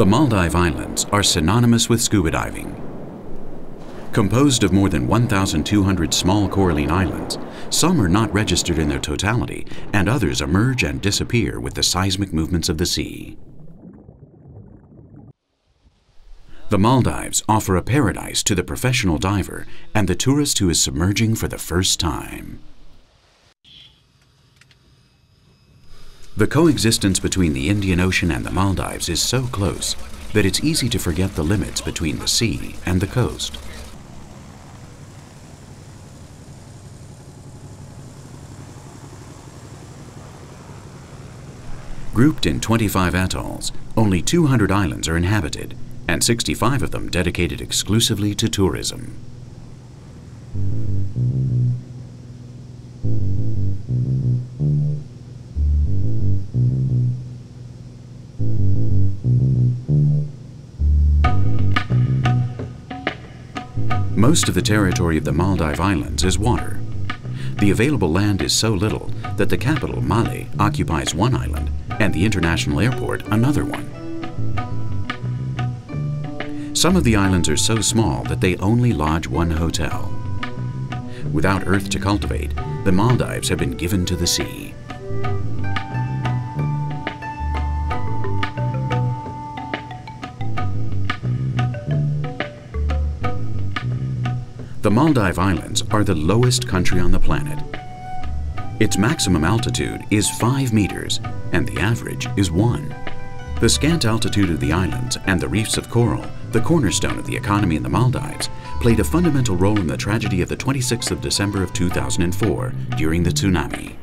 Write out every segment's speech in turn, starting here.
The Maldive Islands are synonymous with scuba diving. Composed of more than 1,200 small coralline islands, some are not registered in their totality and others emerge and disappear with the seismic movements of the sea. The Maldives offer a paradise to the professional diver and the tourist who is submerging for the first time. The coexistence between the Indian Ocean and the Maldives is so close that it's easy to forget the limits between the sea and the coast. Grouped in 25 atolls, only 200 islands are inhabited, and 65 of them dedicated exclusively to tourism. Most of the territory of the Maldive Islands is water. The available land is so little that the capital, Male, occupies one island and the international airport another one. Some of the islands are so small that they only lodge one hotel. Without earth to cultivate, the Maldives have been given to the sea. The Maldive Islands are the lowest country on the planet. Its maximum altitude is 5 meters and the average is 1. The scant altitude of the islands and the reefs of coral, the cornerstone of the economy in the Maldives, played a fundamental role in the tragedy of the 26th of December of 2004 during the tsunami.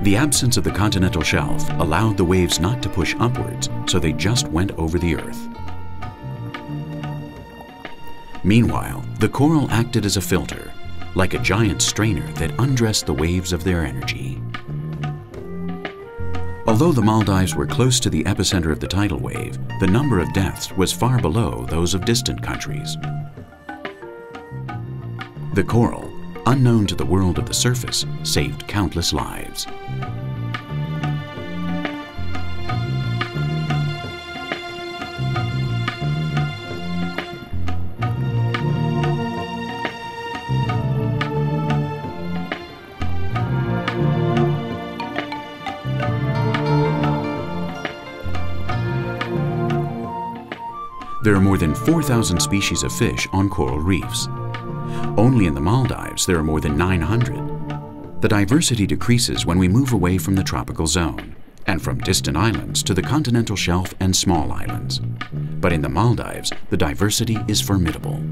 The absence of the continental shelf allowed the waves not to push upwards, so they just went over the earth. Meanwhile, the coral acted as a filter, like a giant strainer that undressed the waves of their energy. Although the Maldives were close to the epicenter of the tidal wave, the number of deaths was far below those of distant countries. The coral, unknown to the world of the surface, saved countless lives. More than 4,000 species of fish on coral reefs. Only in the Maldives there are more than 900. The diversity decreases when we move away from the tropical zone and from distant islands to the continental shelf and small islands. But in the Maldives, the diversity is formidable.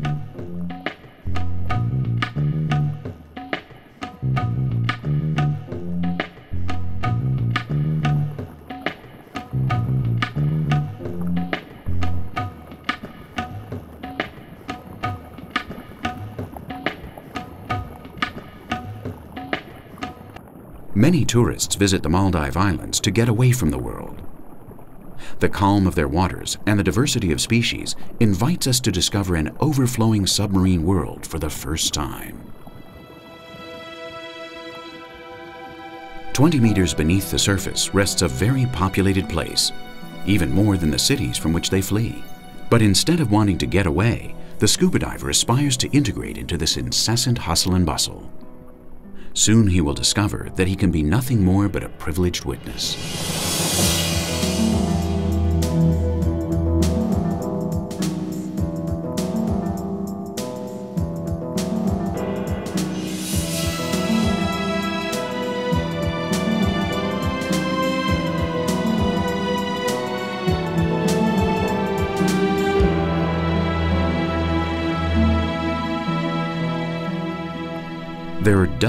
Tourists visit the Maldive Islands to get away from the world. The calm of their waters and the diversity of species invites us to discover an overflowing submarine world for the first time. 20 meters beneath the surface rests a very populated place, even more than the cities from which they flee. But instead of wanting to get away, the scuba diver aspires to integrate into this incessant hustle and bustle. Soon he will discover that he can be nothing more but a privileged witness.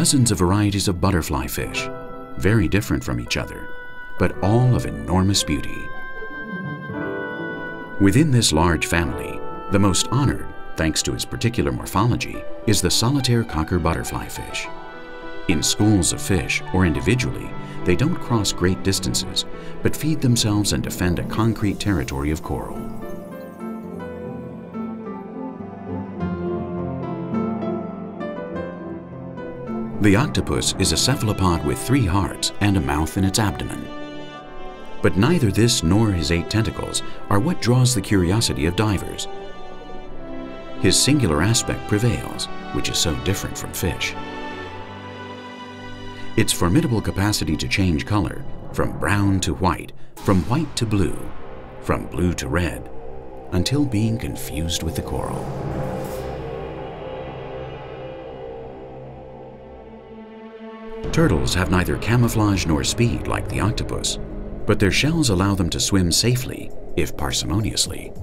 Dozens of varieties of butterfly fish, very different from each other, but all of enormous beauty. Within this large family, the most honored, thanks to its particular morphology, is the solitaire cocker butterfly fish. In schools of fish or individually, they don't cross great distances, but feed themselves and defend a concrete territory of coral. The octopus is a cephalopod with three hearts and a mouth in its abdomen. But neither this nor his eight tentacles are what draws the curiosity of divers. His singular aspect prevails, which is so different from fish. Its formidable capacity to change color, from brown to white, from white to blue, from blue to red, until being confused with the coral. Turtles have neither camouflage nor speed like the octopus, but their shells allow them to swim safely, if parsimoniously.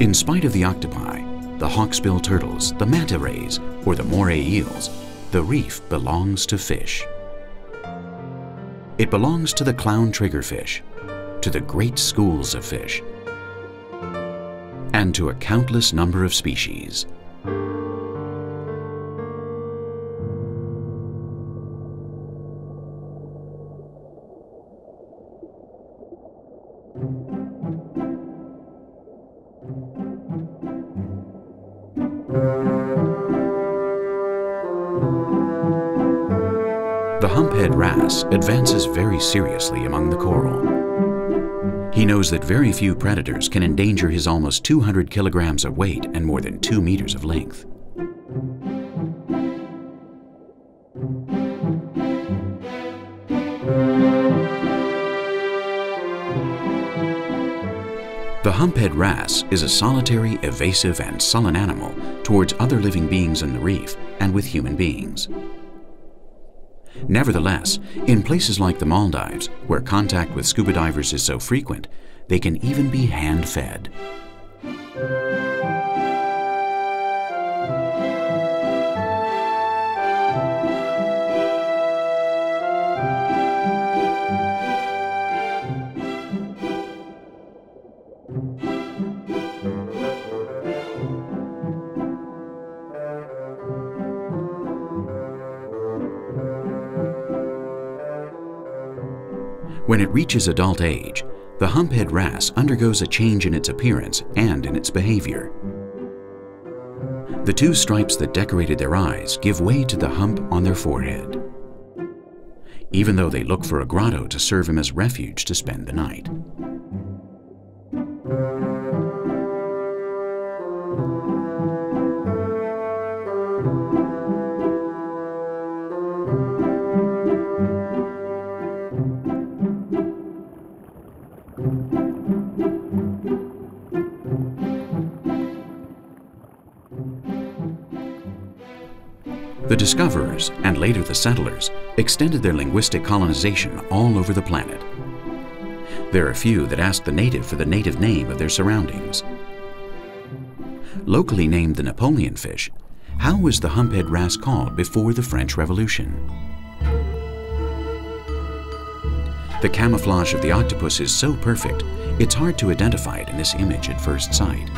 In spite of the octopi, the hawksbill turtles, the manta rays, or the moray eels, the reef belongs to fish. It belongs to the clown triggerfish, to the great schools of fish, and to a countless number of species. Advances very seriously among the coral. He knows that very few predators can endanger his almost 200 kilograms of weight and more than 2 meters of length. The humphead wrasse is a solitary, evasive, and sullen animal towards other living beings in the reef and with human beings. Nevertheless, in places like the Maldives, where contact with scuba divers is so frequent, they can even be hand-fed. When it reaches adult age, the humphead wrasse undergoes a change in its appearance and in its behavior. The two stripes that decorated their eyes give way to the hump on their forehead, even though they look for a grotto to serve him as refuge to spend the night. Discoverers, and later the settlers, extended their linguistic colonization all over the planet. There are a few that ask the native for the native name of their surroundings. Locally named the Napoleon fish, how was the humphead wrasse called before the French Revolution? The camouflage of the octopus is so perfect, it's hard to identify it in this image at first sight.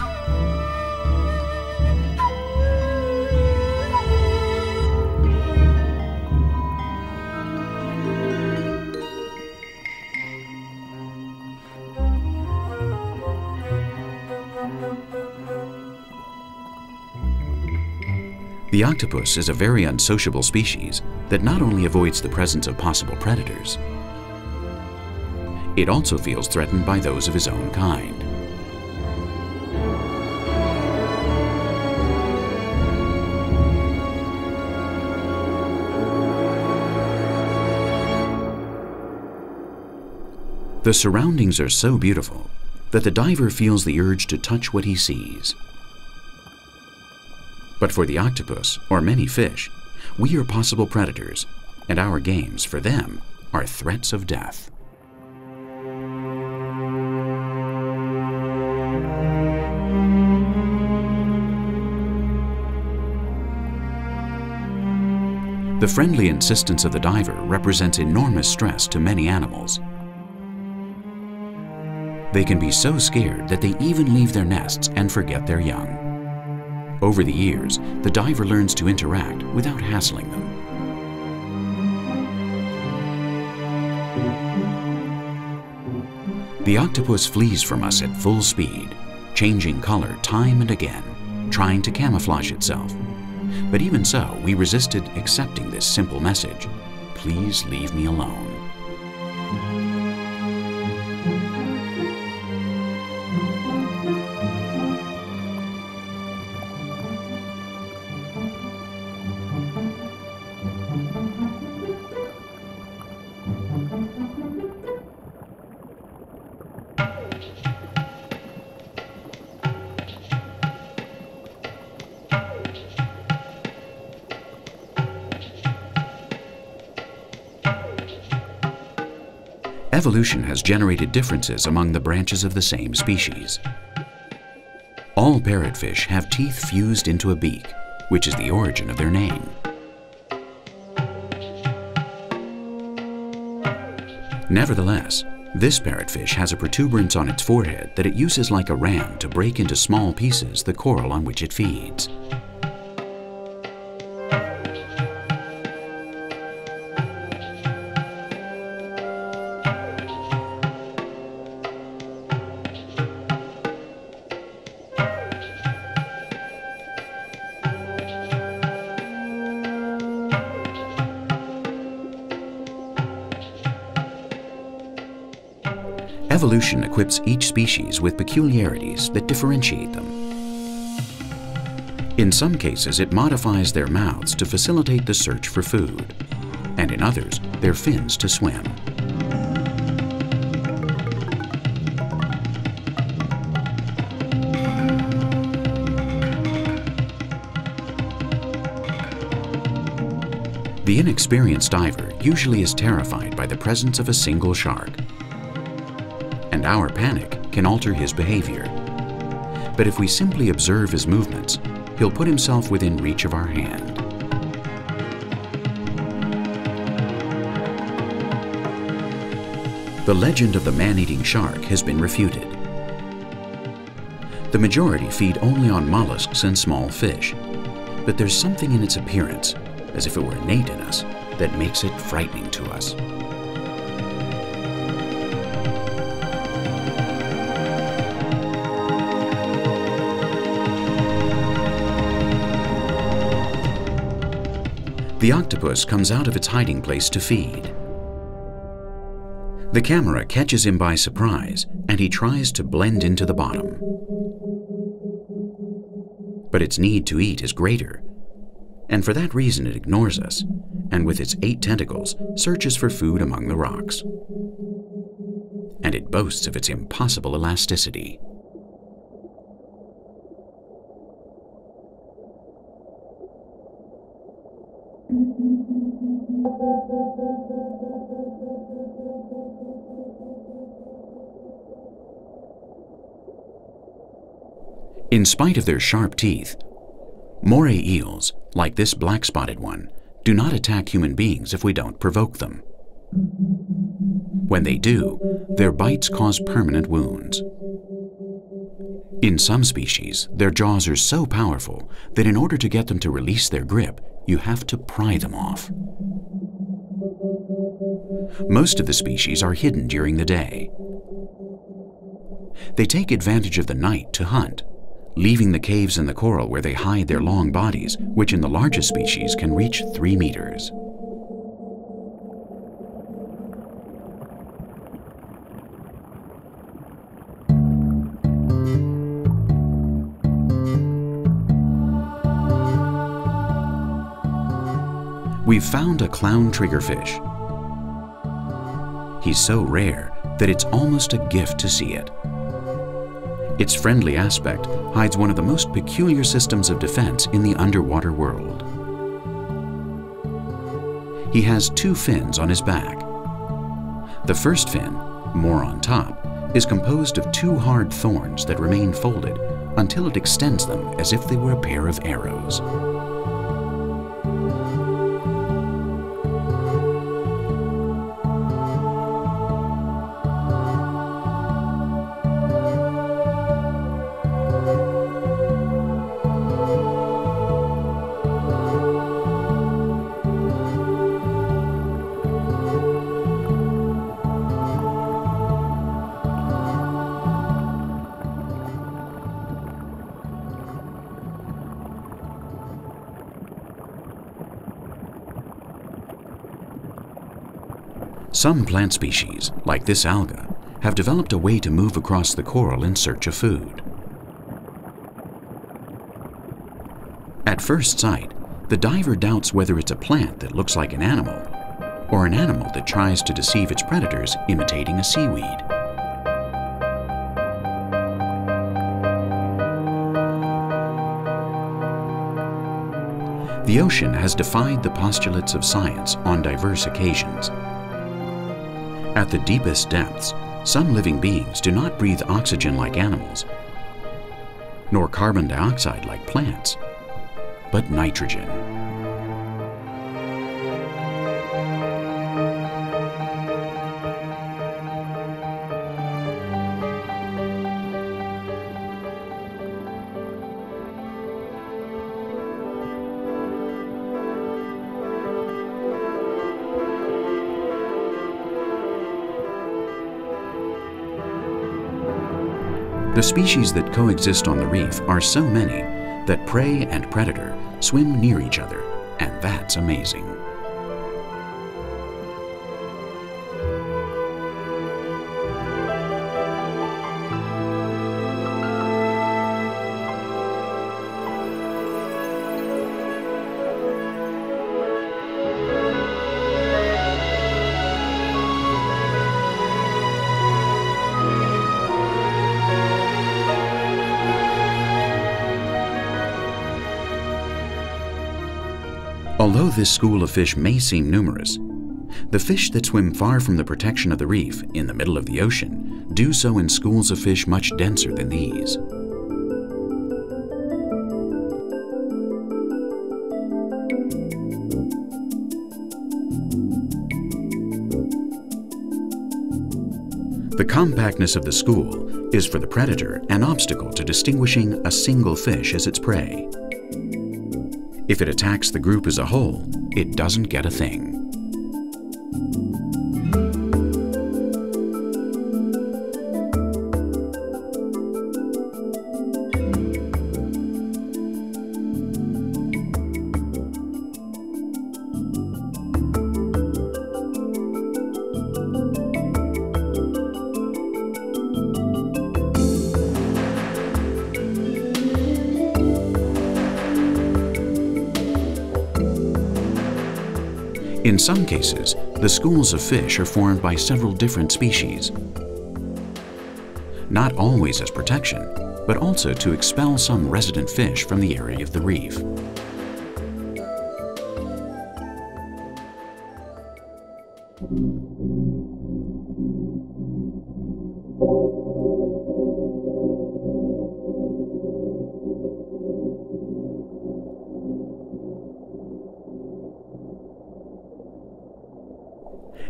The octopus is a very unsociable species that not only avoids the presence of possible predators, it also feels threatened by those of his own kind. The surroundings are so beautiful that the diver feels the urge to touch what he sees. But for the octopus, or many fish, we are possible predators, and our games, for them, are threats of death. The friendly insistence of the diver represents enormous stress to many animals. They can be so scared that they even leave their nests and forget their young. Over the years, the diver learns to interact without hassling them. The octopus flees from us at full speed, changing color time and again, trying to camouflage itself. But even so, we resisted accepting this simple message, please leave me alone. Evolution has generated differences among the branches of the same species. All parrotfish have teeth fused into a beak, which is the origin of their name. Nevertheless, this parrotfish has a protuberance on its forehead that it uses like a ram to break into small pieces the coral on which it feeds. Equips each species with peculiarities that differentiate them. In some cases, it modifies their mouths to facilitate the search for food, and in others, their fins to swim. The inexperienced diver usually is terrified by the presence of a single shark and our panic can alter his behavior. But if we simply observe his movements, he'll put himself within reach of our hand. The legend of the man-eating shark has been refuted. The majority feed only on mollusks and small fish, but there's something in its appearance, as if it were innate in us, that makes it frightening to us. The octopus comes out of its hiding place to feed. The camera catches him by surprise and he tries to blend into the bottom. But its need to eat is greater, and for that reason it ignores us, and with its eight tentacles searches for food among the rocks. And it boasts of its impossible elasticity. In spite of their sharp teeth, moray eels, like this black-spotted one, do not attack human beings if we don't provoke them. When they do, their bites cause permanent wounds. In some species, their jaws are so powerful that in order to get them to release their grip, you have to pry them off. Most of the species are hidden during the day. They take advantage of the night to hunt, leaving the caves in the coral where they hide their long bodies, which in the largest species can reach 3 meters. We've found a clown triggerfish. He's so rare that it's almost a gift to see it. Its friendly aspect hides one of the most peculiar systems of defense in the underwater world. He has two fins on his back. The first fin, more on top, is composed of two hard thorns that remain folded until it extends them as if they were a pair of arrows. Some plant species, like this alga, have developed a way to move across the coral in search of food. At first sight, the diver doubts whether it's a plant that looks like an animal or an animal that tries to deceive its predators imitating a seaweed. The ocean has defied the postulates of science on diverse occasions. At the deepest depths, some living beings do not breathe oxygen like animals, nor carbon dioxide like plants, but nitrogen. The species that coexist on the reef are so many that prey and predator swim near each other, and that's amazing. Although this school of fish may seem numerous, the fish that swim far from the protection of the reef in the middle of the ocean do so in schools of fish much denser than these. The compactness of the school is for the predator an obstacle to distinguishing a single fish as its prey. If it attacks the group as a whole, it doesn't get a thing. Some cases, the schools of fish are formed by several different species. Not always as protection, but also to expel some resident fish from the area of the reef.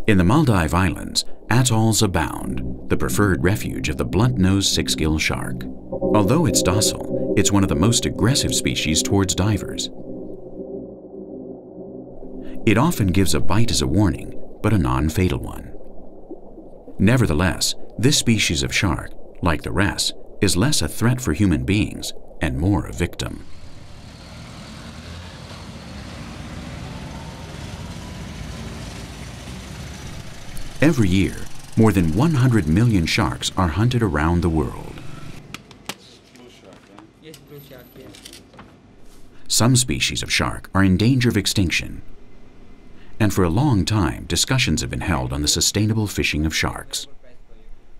In the Maldive Islands, atolls abound, the preferred refuge of the blunt-nosed six-gill shark. Although it's docile, it's one of the most aggressive species towards divers. It often gives a bite as a warning, but a non-fatal one. Nevertheless, this species of shark, like the rest, is less a threat for human beings and more a victim. Every year, more than 100 million sharks are hunted around the world. Some species of shark are in danger of extinction. And for a long time, discussions have been held on the sustainable fishing of sharks.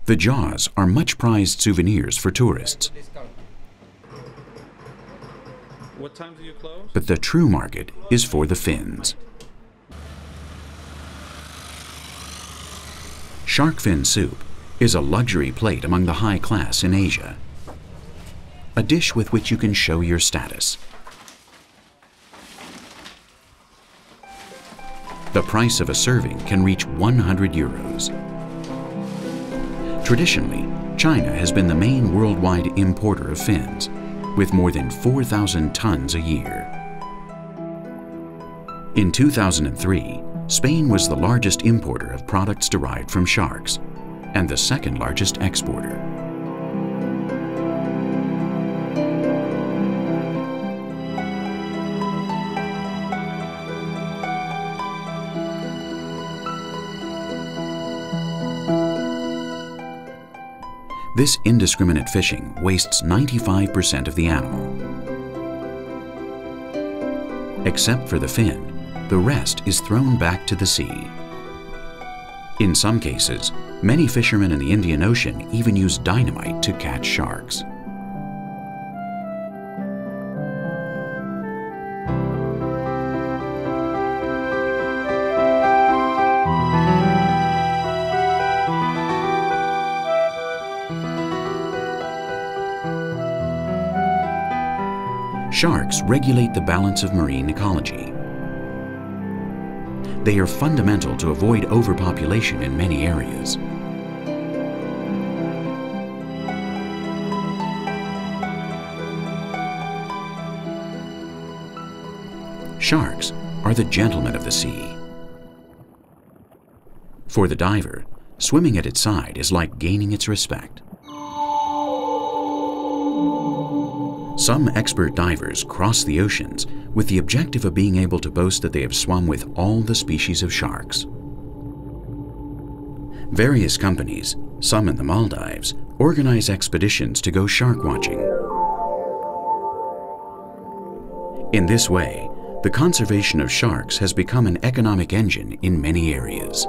The jaws are much prized souvenirs for tourists. But the true market is for the fins. Shark fin soup is a luxury plate among the high class in Asia. A dish with which you can show your status. The price of a serving can reach 100 euros. Traditionally, China has been the main worldwide importer of fins, with more than 4,000 tons a year. In 2003, Spain was the largest importer of products derived from sharks and the second largest exporter. This indiscriminate fishing wastes 95% of the animal. Except for the fin, the rest is thrown back to the sea. In some cases, many fishermen in the Indian Ocean even use dynamite to catch sharks. Sharks regulate the balance of marine ecology. They are fundamental to avoid overpopulation in many areas. Sharks are the gentlemen of the sea. For the diver, swimming at its side is like gaining its respect. Some expert divers cross the oceans with the objective of being able to boast that they have swum with all the species of sharks. Various companies, some in the Maldives, organize expeditions to go shark watching. In this way, the conservation of sharks has become an economic engine in many areas.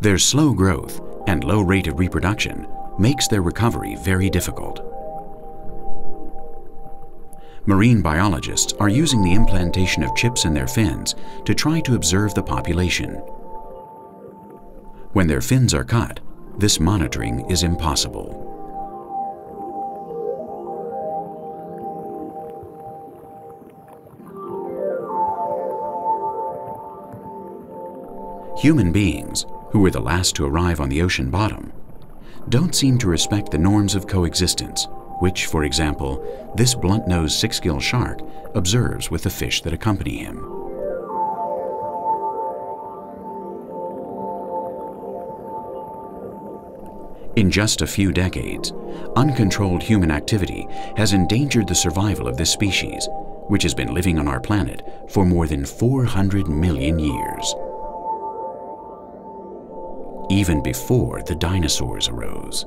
Their slow growth and low rate of reproduction makes their recovery very difficult. Marine biologists are using the implantation of chips in their fins to try to observe the population. When their fins are cut, this monitoring is impossible. Human beings who were the last to arrive on the ocean bottom, don't seem to respect the norms of coexistence, which, for example, this blunt-nosed six-gill shark observes with the fish that accompany him. In just a few decades, uncontrolled human activity has endangered the survival of this species, which has been living on our planet for more than 400 million years even before the dinosaurs arose.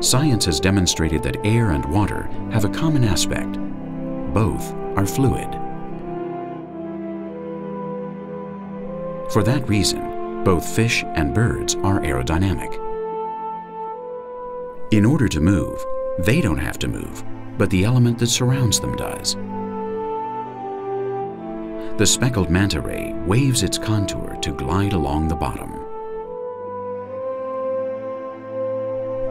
Science has demonstrated that air and water have a common aspect. Both are fluid. For that reason, both fish and birds are aerodynamic. In order to move, they don't have to move, but the element that surrounds them does. The speckled manta ray waves its contour to glide along the bottom.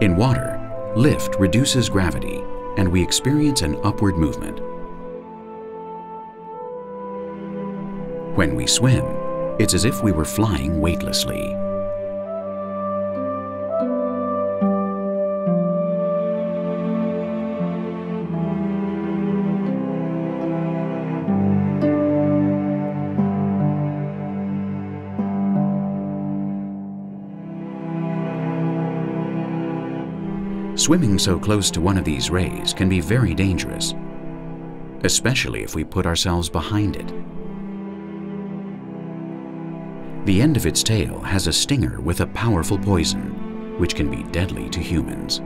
In water, lift reduces gravity and we experience an upward movement. When we swim, it's as if we were flying weightlessly. Swimming so close to one of these rays can be very dangerous, especially if we put ourselves behind it. The end of its tail has a stinger with a powerful poison, which can be deadly to humans.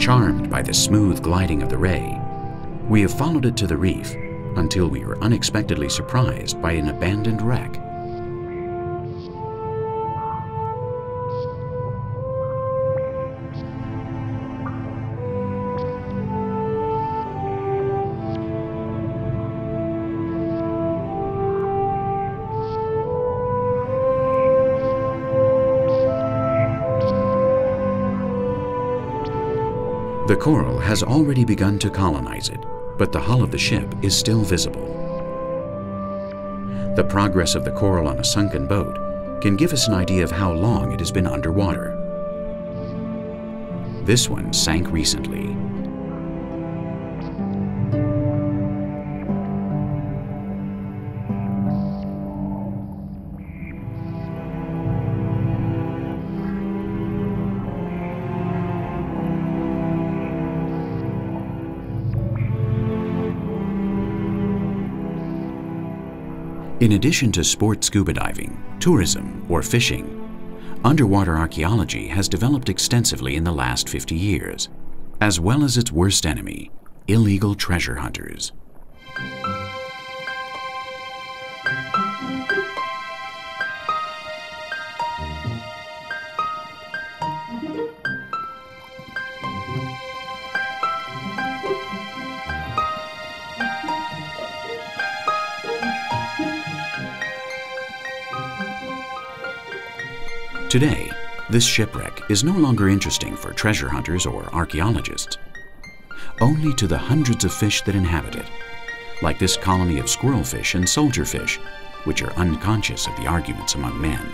Charmed by the smooth gliding of the ray, we have followed it to the reef until we were unexpectedly surprised by an abandoned wreck. The coral has already begun to colonize it, but the hull of the ship is still visible. The progress of the coral on a sunken boat can give us an idea of how long it has been underwater. This one sank recently In addition to sport scuba diving, tourism, or fishing, underwater archaeology has developed extensively in the last 50 years, as well as its worst enemy, illegal treasure hunters. Today, this shipwreck is no longer interesting for treasure hunters or archaeologists. Only to the hundreds of fish that inhabit it, like this colony of squirrelfish and soldierfish, which are unconscious of the arguments among men.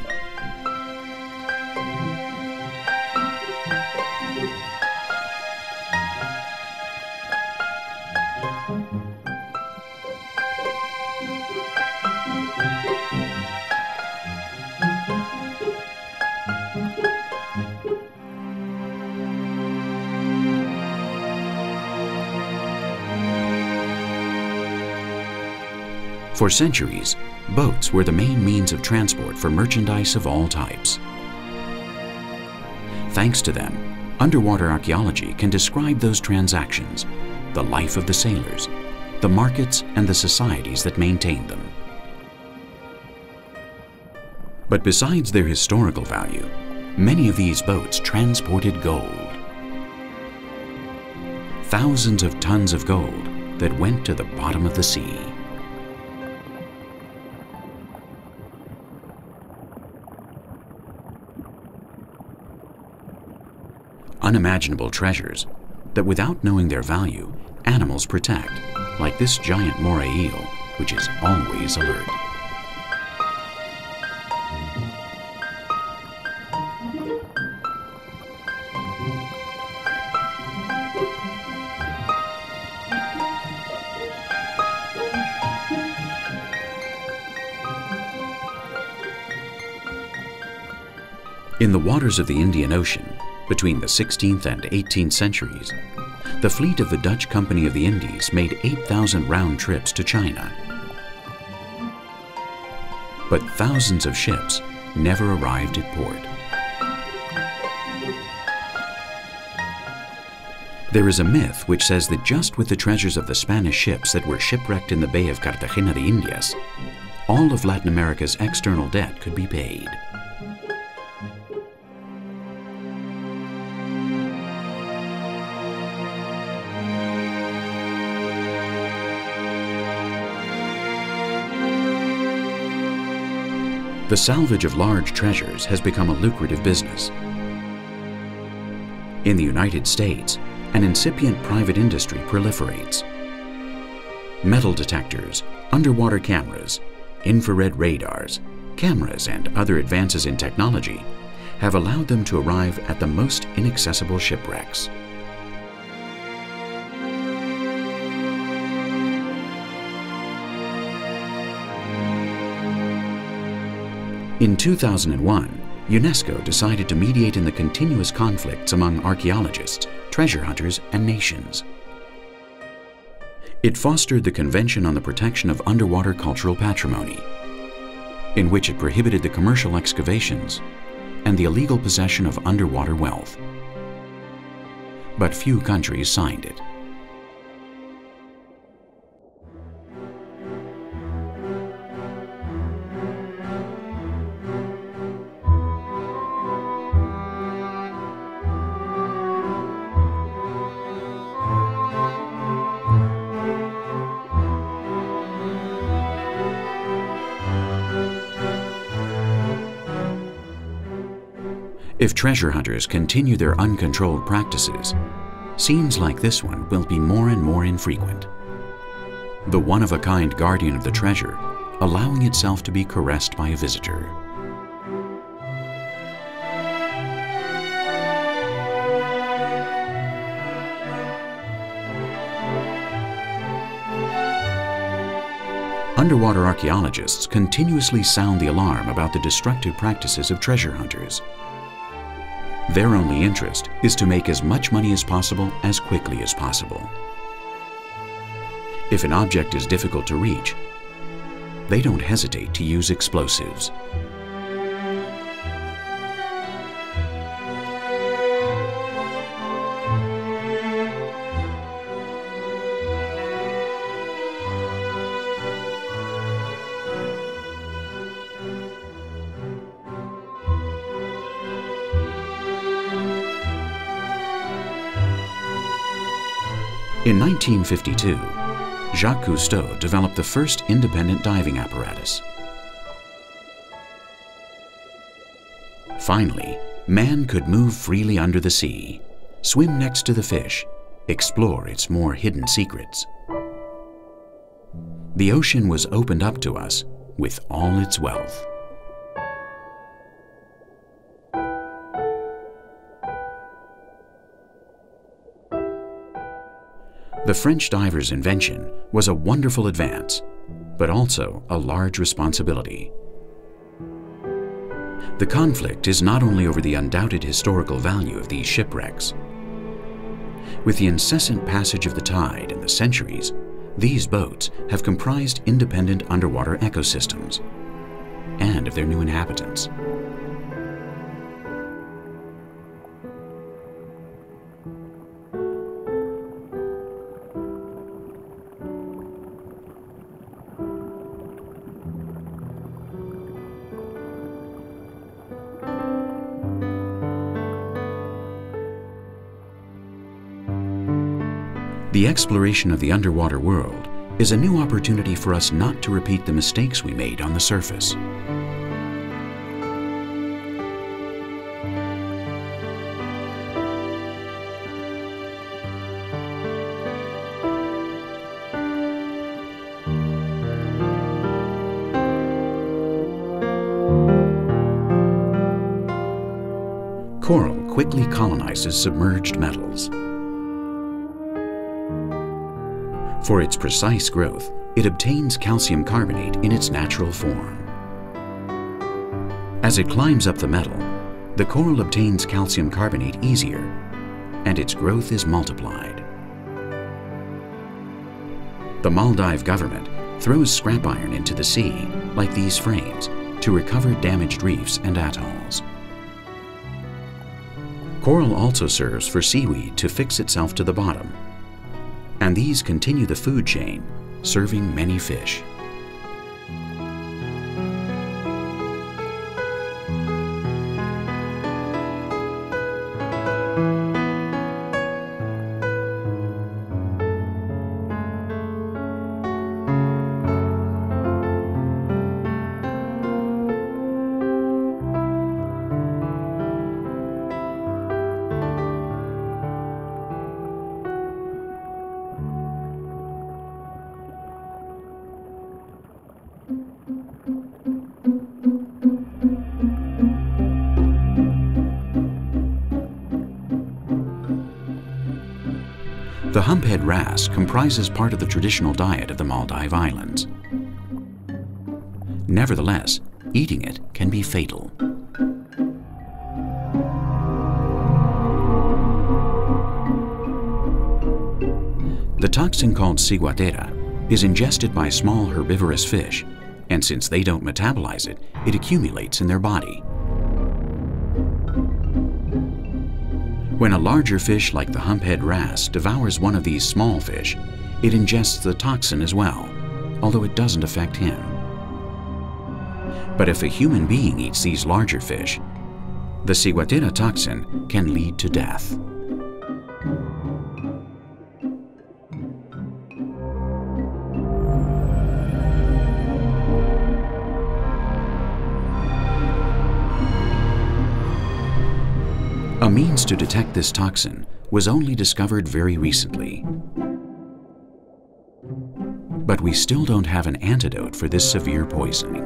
For centuries, boats were the main means of transport for merchandise of all types. Thanks to them, underwater archaeology can describe those transactions, the life of the sailors, the markets and the societies that maintained them. But besides their historical value, many of these boats transported gold. Thousands of tons of gold that went to the bottom of the sea. Unimaginable treasures that without knowing their value, animals protect, like this giant moray eel, which is always alert. In the waters of the Indian Ocean, between the 16th and 18th centuries, the fleet of the Dutch Company of the Indies made 8,000 round trips to China. But thousands of ships never arrived at port. There is a myth which says that just with the treasures of the Spanish ships that were shipwrecked in the Bay of Cartagena de Indias, all of Latin America's external debt could be paid. The salvage of large treasures has become a lucrative business. In the United States, an incipient private industry proliferates. Metal detectors, underwater cameras, infrared radars, cameras and other advances in technology have allowed them to arrive at the most inaccessible shipwrecks. In 2001, UNESCO decided to mediate in the continuous conflicts among archaeologists, treasure hunters, and nations. It fostered the Convention on the Protection of Underwater Cultural Patrimony, in which it prohibited the commercial excavations and the illegal possession of underwater wealth. But few countries signed it. If treasure hunters continue their uncontrolled practices, scenes like this one will be more and more infrequent. The one-of-a-kind guardian of the treasure, allowing itself to be caressed by a visitor. Underwater archaeologists continuously sound the alarm about the destructive practices of treasure hunters. Their only interest is to make as much money as possible as quickly as possible. If an object is difficult to reach, they don't hesitate to use explosives. In 1952, Jacques Cousteau developed the first independent diving apparatus. Finally, man could move freely under the sea, swim next to the fish, explore its more hidden secrets. The ocean was opened up to us with all its wealth. The French diver's invention was a wonderful advance, but also a large responsibility. The conflict is not only over the undoubted historical value of these shipwrecks. With the incessant passage of the tide and the centuries, these boats have comprised independent underwater ecosystems and of their new inhabitants. Exploration of the underwater world is a new opportunity for us not to repeat the mistakes we made on the surface. Coral quickly colonizes submerged metals. For its precise growth, it obtains calcium carbonate in its natural form. As it climbs up the metal, the coral obtains calcium carbonate easier, and its growth is multiplied. The Maldive government throws scrap iron into the sea, like these frames, to recover damaged reefs and atolls. Coral also serves for seaweed to fix itself to the bottom and these continue the food chain, serving many fish. Wrasse comprises part of the traditional diet of the Maldive Islands. Nevertheless, eating it can be fatal. The toxin called ciguatera is ingested by small herbivorous fish, and since they don't metabolize it, it accumulates in their body. When a larger fish like the humphead wrasse devours one of these small fish, it ingests the toxin as well, although it doesn't affect him. But if a human being eats these larger fish, the ciguatera toxin can lead to death. A means to detect this toxin was only discovered very recently. But we still don't have an antidote for this severe poisoning.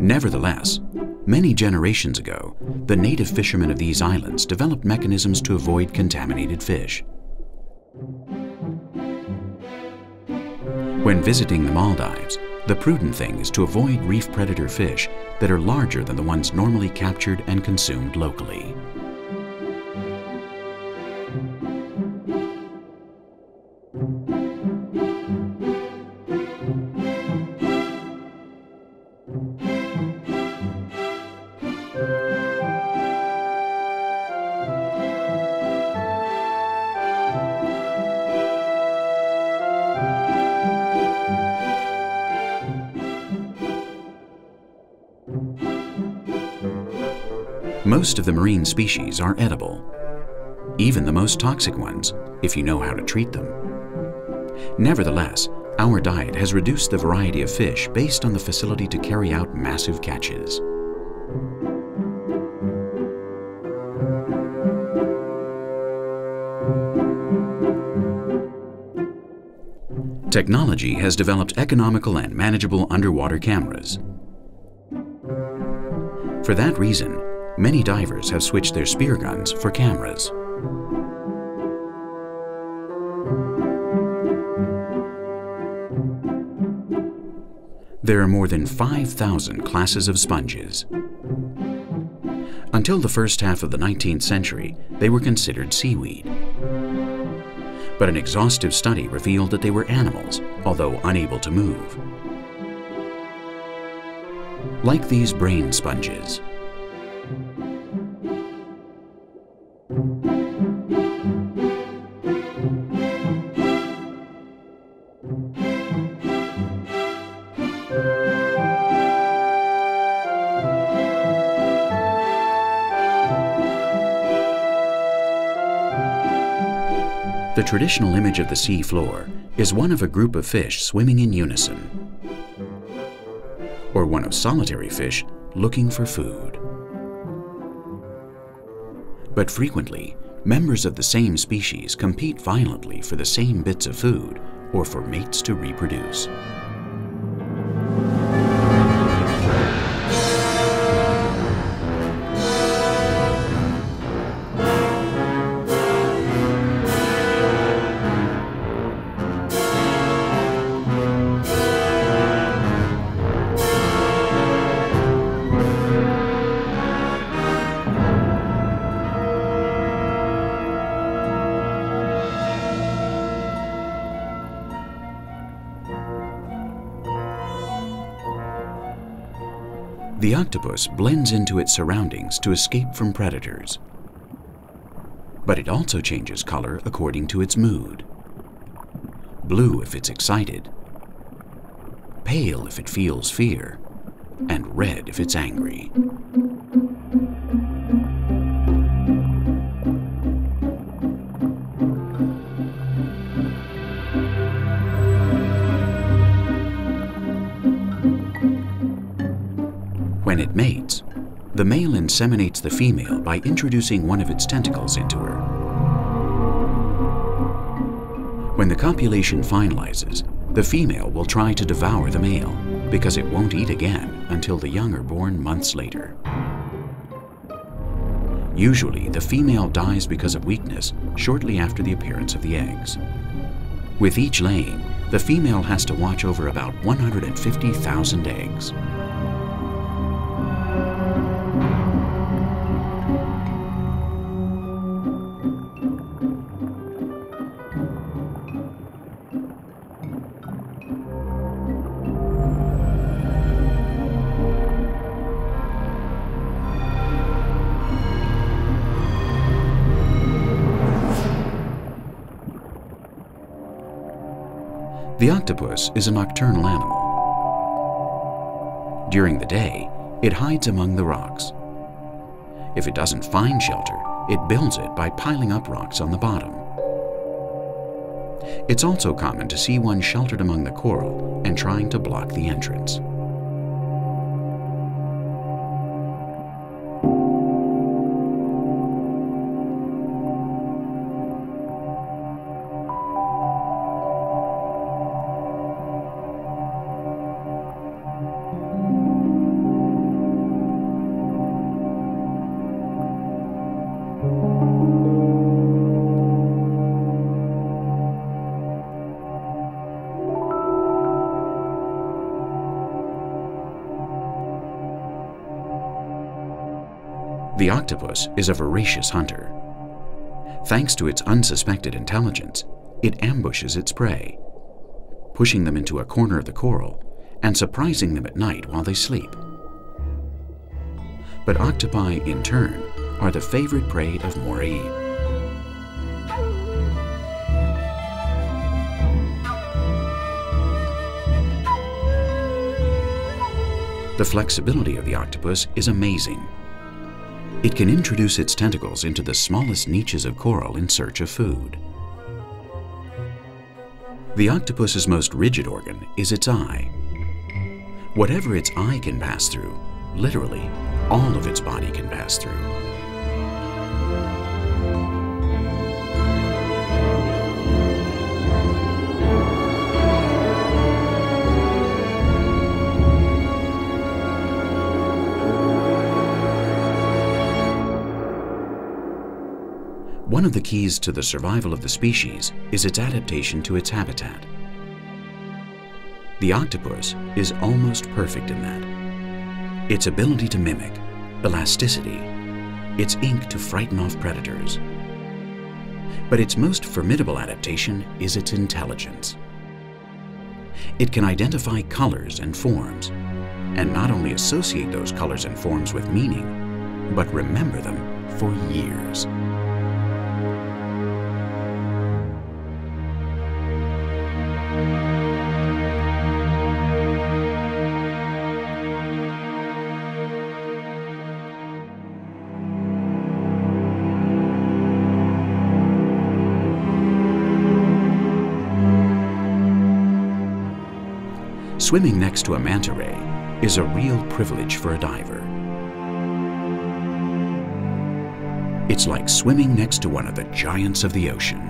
Nevertheless, many generations ago, the native fishermen of these islands developed mechanisms to avoid contaminated fish. When visiting the Maldives, the prudent thing is to avoid reef predator fish that are larger than the ones normally captured and consumed locally. Most of the marine species are edible, even the most toxic ones, if you know how to treat them. Nevertheless, our diet has reduced the variety of fish based on the facility to carry out massive catches. Technology has developed economical and manageable underwater cameras. For that reason, many divers have switched their spear guns for cameras. There are more than 5,000 classes of sponges. Until the first half of the 19th century, they were considered seaweed. But an exhaustive study revealed that they were animals, although unable to move. Like these brain sponges, traditional image of the sea floor is one of a group of fish swimming in unison, or one of solitary fish looking for food. But frequently, members of the same species compete violently for the same bits of food or for mates to reproduce. Blends into its surroundings to escape from predators. But it also changes color according to its mood. Blue if it's excited, pale if it feels fear, and red if it's angry. Inseminates the female by introducing one of its tentacles into her. When the copulation finalizes, the female will try to devour the male because it won't eat again until the young are born months later. Usually, the female dies because of weakness shortly after the appearance of the eggs. With each laying, the female has to watch over about 150,000 eggs. The octopus is a nocturnal animal. During the day, it hides among the rocks. If it doesn't find shelter, it builds it by piling up rocks on the bottom. It's also common to see one sheltered among the coral and trying to block the entrance. Octopus is a voracious hunter. Thanks to its unsuspected intelligence, it ambushes its prey, pushing them into a corner of the coral and surprising them at night while they sleep. But octopi, in turn, are the favorite prey of moray. The flexibility of the octopus is amazing it can introduce its tentacles into the smallest niches of coral in search of food. The octopus's most rigid organ is its eye. Whatever its eye can pass through, literally, all of its body can pass through. One of the keys to the survival of the species is its adaptation to its habitat. The octopus is almost perfect in that. Its ability to mimic, elasticity, its ink to frighten off predators. But its most formidable adaptation is its intelligence. It can identify colors and forms, and not only associate those colors and forms with meaning, but remember them for years. Swimming next to a manta ray is a real privilege for a diver. It's like swimming next to one of the giants of the ocean.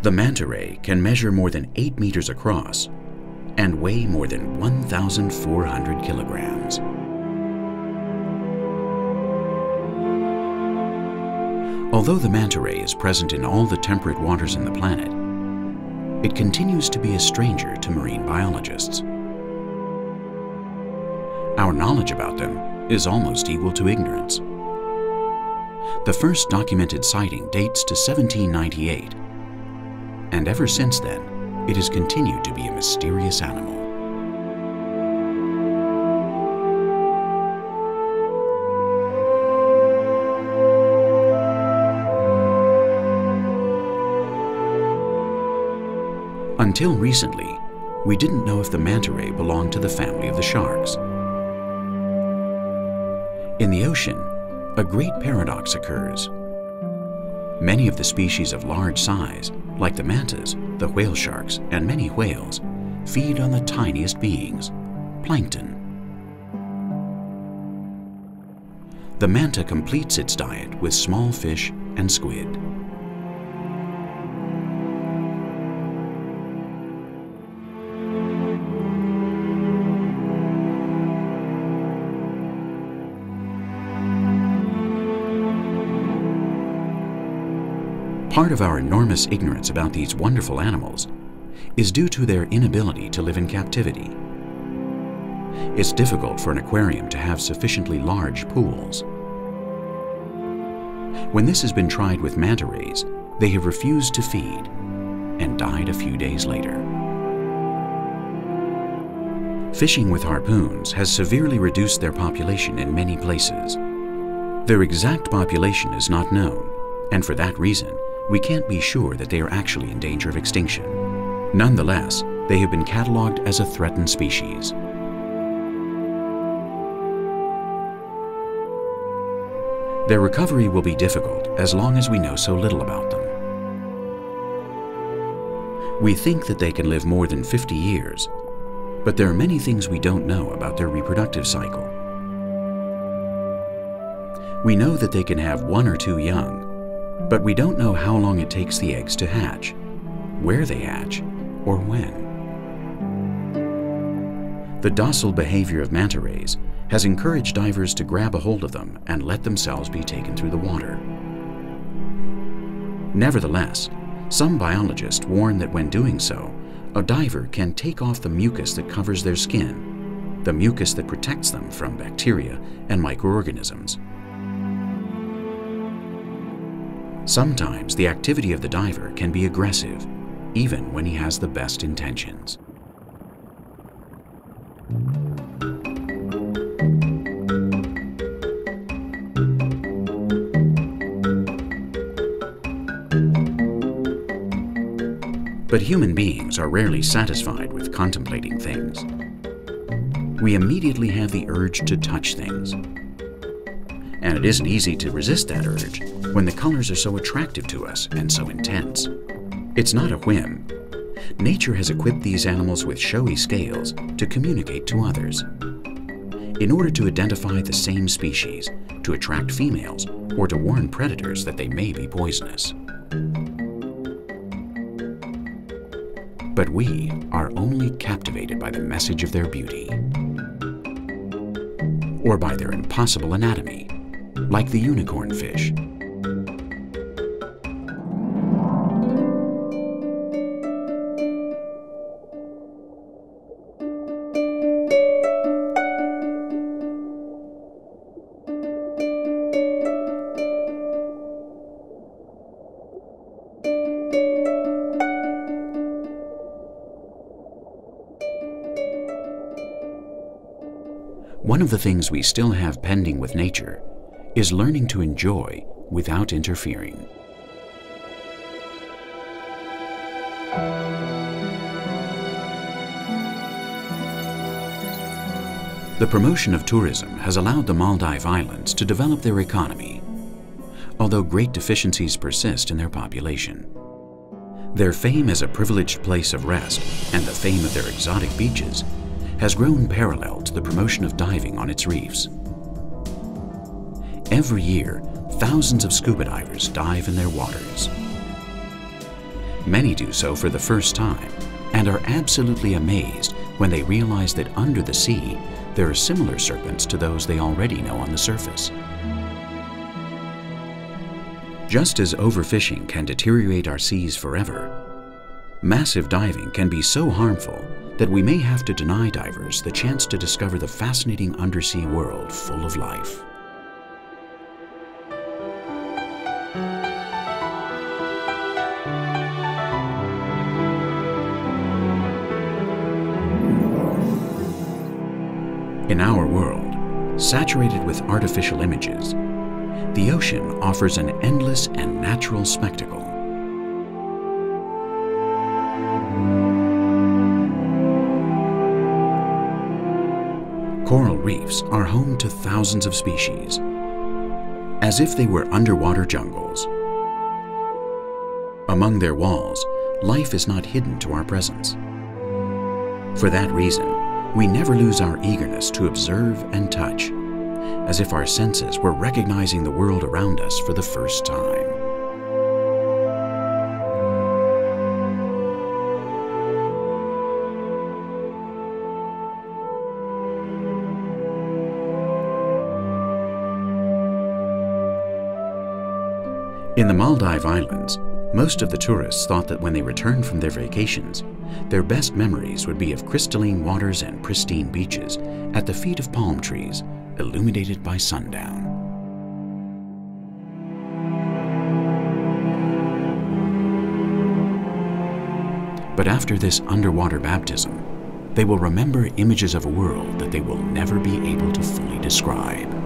The manta ray can measure more than 8 meters across and weigh more than 1,400 kilograms. Although the manta ray is present in all the temperate waters in the planet, it continues to be a stranger to marine biologists. Our knowledge about them is almost equal to ignorance. The first documented sighting dates to 1798, and ever since then, it has continued to be a mysterious animal. Until recently, we didn't know if the manta ray belonged to the family of the sharks. In the ocean, a great paradox occurs. Many of the species of large size, like the mantas, the whale sharks, and many whales, feed on the tiniest beings, plankton. The manta completes its diet with small fish and squid. Part of our enormous ignorance about these wonderful animals is due to their inability to live in captivity. It's difficult for an aquarium to have sufficiently large pools. When this has been tried with manta rays, they have refused to feed and died a few days later. Fishing with harpoons has severely reduced their population in many places. Their exact population is not known, and for that reason, we can't be sure that they are actually in danger of extinction. Nonetheless, they have been cataloged as a threatened species. Their recovery will be difficult as long as we know so little about them. We think that they can live more than 50 years, but there are many things we don't know about their reproductive cycle. We know that they can have one or two young, but we don't know how long it takes the eggs to hatch, where they hatch, or when. The docile behavior of manta rays has encouraged divers to grab a hold of them and let themselves be taken through the water. Nevertheless, some biologists warn that when doing so, a diver can take off the mucus that covers their skin, the mucus that protects them from bacteria and microorganisms. Sometimes the activity of the diver can be aggressive, even when he has the best intentions. But human beings are rarely satisfied with contemplating things. We immediately have the urge to touch things. And it isn't easy to resist that urge when the colors are so attractive to us and so intense. It's not a whim. Nature has equipped these animals with showy scales to communicate to others. In order to identify the same species, to attract females, or to warn predators that they may be poisonous. but we are only captivated by the message of their beauty or by their impossible anatomy, like the unicorn fish. One of the things we still have pending with nature is learning to enjoy without interfering. The promotion of tourism has allowed the Maldive Islands to develop their economy, although great deficiencies persist in their population. Their fame as a privileged place of rest and the fame of their exotic beaches has grown parallel to the promotion of diving on its reefs. Every year, thousands of scuba divers dive in their waters. Many do so for the first time and are absolutely amazed when they realize that under the sea there are similar serpents to those they already know on the surface. Just as overfishing can deteriorate our seas forever, massive diving can be so harmful that we may have to deny divers the chance to discover the fascinating undersea world full of life. In our world, saturated with artificial images, the ocean offers an endless and natural spectacle. Coral reefs are home to thousands of species, as if they were underwater jungles. Among their walls, life is not hidden to our presence. For that reason, we never lose our eagerness to observe and touch, as if our senses were recognizing the world around us for the first time. In the Maldive Islands, most of the tourists thought that when they returned from their vacations, their best memories would be of crystalline waters and pristine beaches at the feet of palm trees, illuminated by sundown. But after this underwater baptism, they will remember images of a world that they will never be able to fully describe.